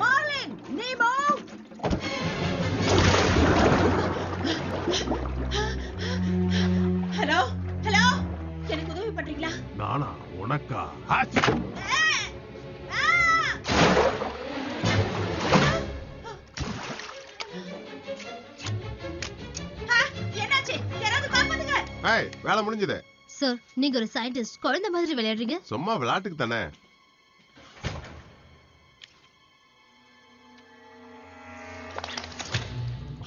Marlin Nemo hello hello எனக்கு உதவி பண்றீங்களா? நானா? உனக்கா? ஏய் வேலை முடிஞ்சது. சார் நீங்க ஒரு சயின்டிஸ்ட் குழந்தை மாதிரி விளையாடுறீங்க? சும்மா விளையாட்டுக்கு தானே?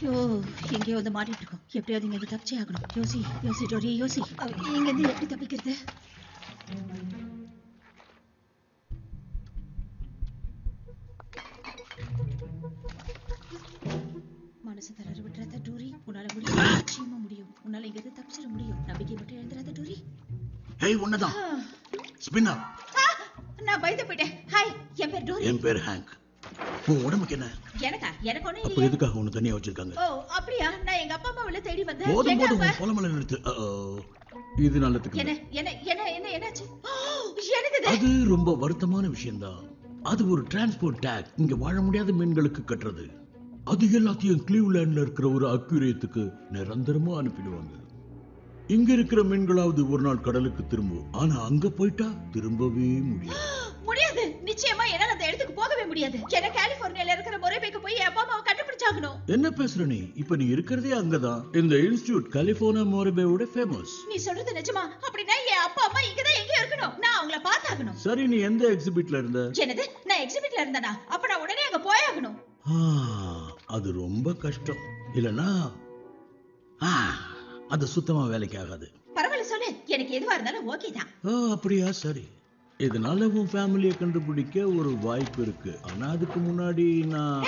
ஐயோ எங்கேயோ வந்து மாட்டிட்டு இருக்கோம். எப்படியாவது இங்க தப்பிச்சே ஆகணும். யோசி யோசி டோரி யோசி. இங்க இருந்து எப்படி தப்பிக்கிறது? மனசு தளர விட்டுறாத டோரி. உன்னால முடியும் நிச்சயமா முடியும். உன்னால இங்க இருந்து தப்பிச்சிட முடியும். நம்பிக்கை மட்டும் எழுந்துறாத டோரி. ஏய் உன்னதான். ஸ்பின்னர் நான் பயந்து போயிட்டேன். ஹாய் என் பேர் டோரி. என் பேர் ஹேங்க். உன் உடம்புக்கு என்ன? எனக்கா? எனக்கு ஒண்ணும் அப்ப இல்லையே. எதுக்காக உன்னை தனியா வச்சிருக்காங்க? ஓ அப்படியா? நான் எங்க அப்பா அம்மாவில தேடி வந்தேன். போதும் என்ன போதும் அப்ப? உன் புலமலை நிறுத்து. அ, ஓ. இது நல்லதுக்கு என்ன இல்லை. என்ன என்ன என்ன என்னாச்சு? ஓ, எனக்கு இது. அது ரொம்ப வருத்தமான விஷயம்தான். அது ஒரு டிரான்ஸ்போர்ட் டேக் இங்க வாழ முடியாத மீன்களுக்கு கட்டுறது. அது எல்லாத்தையும் கிளீவ்லேண்ட்ல இருக்கிற ஒரு அக்யூரியத்துக்கு நிரந்தரமா அனுப்பிடுவாங்க. இங்க இருக்கிற மீன்களாவது ஒரு நாள் கடலுக்கு திரும்பும். ஆனா அங்க போயிட்டா திரும்பவே முடியாது. முடியாது. நிச்சயமா என்னால அந்த இடத்துக்கு போகவே முடியாது. ஏன்னா கலிபோர்னியால இருக்கிற முறைப்பைக்கு போய் என் அப்பா அம்மாவை கண்டுபிடிச்சாகணும் என்ன பேசுற நீ? இப்ப நீ இருக்கிறதே அங்கதான். இந்த இன்ஸ்டிடியூட் கலிபோர்னியா மோரபேவோட ஃபேமஸ் நீ சொல்றது நிஜமா? அப்படின்னா என் அப்பா அம்மா இங்கதான் எங்கேயோ இருக்கணும். நான் அவங்கள பார்த்தாகணும். சரி நீ எந்த எக்ஸிபிட்ல இருந்த? என்னது? நான் எக்ஸிபிட்ல இருந்தேனா? அப்ப நான் உடனே அங்க போயாகணும். ஆ, அது ரொம்ப கஷ்டம். இல்லனா ஆ, அது சுத்தமா வேலைக்கு ஆகாது. பரவாயில்ல சொல்லு. எனக்கு எதுவா இருந்தாலும் ஓகே தான். அப்படியா? சரி. இதனால உன் ஃபேமிலியை கண்டுபிடிக்க ஒரு வாய்ப்பு இருக்கு. ஆனா அதுக்கு முன்னாடி நான்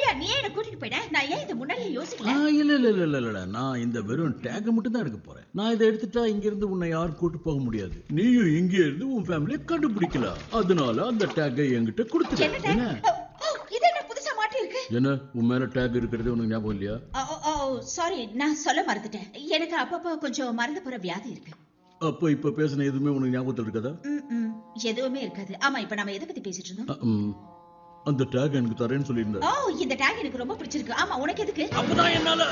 ஐடியா நீ என்ன கூட்டிட்டு போயிட நான் ஏன் இது முன்னாடியே ஆ, யோசிக்கல இல்ல இல்ல இல்ல இல்ல இல்ல. நான் இந்த வெறும் டேக மட்டும் தான் எடுக்க போறேன். நான் இதை எடுத்துட்டா இங்க இருந்து உன்னை யாரும் கூட்டு போக முடியாது. நீயும் இங்க இருந்து உன் ஃபேமிலியை கண்டுபிடிக்கலாம். அதனால அந்த டேக்கை என்கிட்ட கொடுத்துரு என்ன உன் மேல டேக் இருக்கிறது உனக்கு ஞாபகம் இல்லையா? சாரி நான் சொல்ல மறந்துட்டேன். எனக்கு அப்பப்போ கொஞ்சம் மறந்து போற வியாதி இருக்கு. அப்போ இப்ப பேசின எதுவுமே உனக்கு ஞாபகத்தில் இருக்காதா. எதுவுமே இருக்காது. ஆமா இப்ப நம்ம எதை பத்தி பேசிட்டு இருந்தோம். அந்த டேக் எனக்கு தரேன்னு சொல்லியிருந்தேன் ஓ இந்த டேக் எனக்கு ரொம்ப பிடிச்சிருக்கு. ஆமா உனக்கு எதுக்கு? அப்பதான் என்னால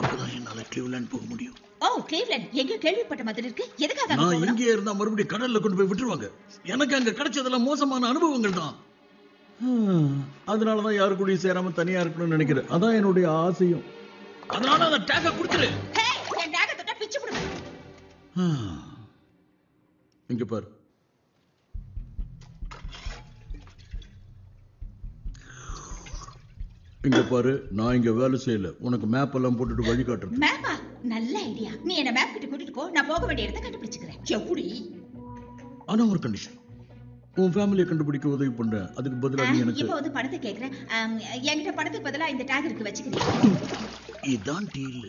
அப்பதான் என்னால கிளீவ்லேண்ட் போக முடியும். ஓ கிளீவ்லேண்ட் எங்க கேள்விப்பட்ட மாதிரி இருக்கு. எதுக்காக நான்? இங்கே இருந்தா மறுபடியும் கடல்ல கொண்டு போய் விட்டுருவாங்க. எனக்கு அங்க கிடைச்சதெல்லாம் மோசமான அனுபவங்கள் தான். அதனாலதான் யாரு கூடயும் சேராம தனியா இருக்கணும்னு நினைக்கிறேன். அதான் என்னுடைய ஆசையும். அதனால அந்த டேக்க கொடுத்துரு. என் டேக தொட்டா பிச்சு. இங்க பாரு. இங்க பாரு நான் இங்க வேலை செய்யல. உனக்கு மேப் எல்லாம் போட்டுட்டு வழி காட்டுறது. மேப்பா நல்ல ஐடியா நீ என்ன மேப் கிட்ட கூட்டிட்டு போ. நான் போக வேண்டிய இடத்தை கண்டுபிடிச்சுக்கிறேன். எப்படி? ஆனா ஒரு கண்டிஷன் உன் ஃபேமிலியை கண்டுபிடிக்க உதவி பண்றேன். அதுக்கு பதிலா நீ எனக்கு இப்போ வந்து பணத்தை கேக்குறேன். என்கிட்ட பணத்துக்கு பதிலா இந்த டேக் இருக்கு வச்சுக்கிறேன் இதான் டீல்